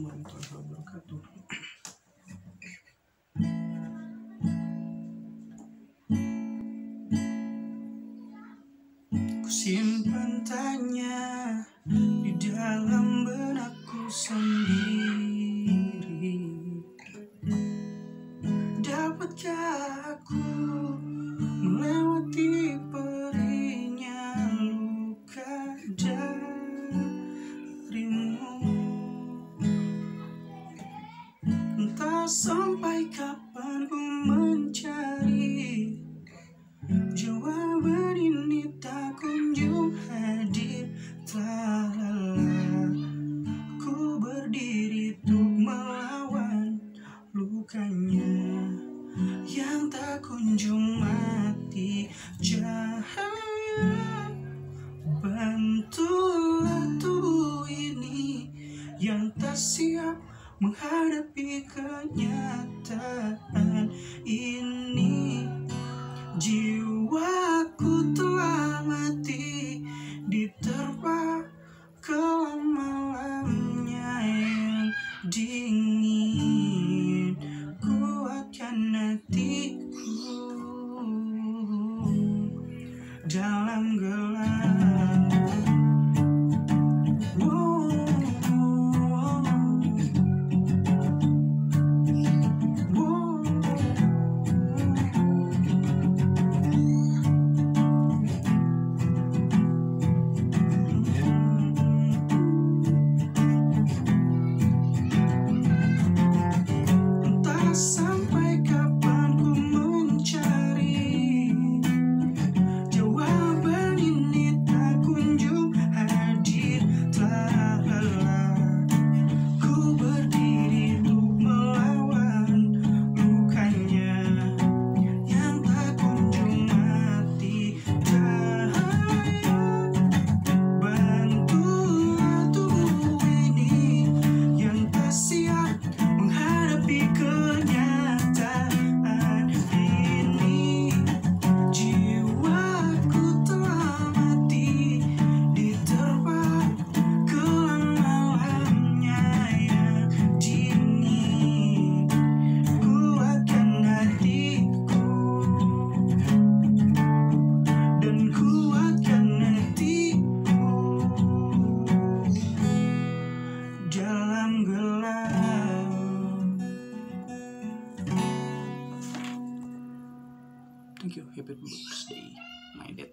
Assalamualaikum warahmatullahi tanya di dalam benakku sendiri. Dapatkah aku sampai kapan ku mencari? Jawaban ini tak kunjung hadir. Telah Ku berdiri untuk melawan lukanya Yang tak kunjung mati. Cahaya Bantulah tubuh ini Yang tak siap menghadapi kenyataan ini. Jiwaku telah mati diterpa kelam malamnya yang dingin Thank you, happy birthday, my dad.